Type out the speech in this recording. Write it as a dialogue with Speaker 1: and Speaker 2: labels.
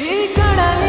Speaker 1: ഈ കടലിൽ